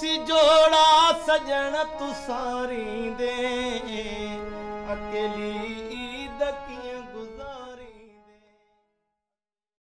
ਸੀ ਜੋੜਾ ਸਜਣ ਤੂੰ ਸਾਰੀ ਦੇ ਅਕੇਲੀ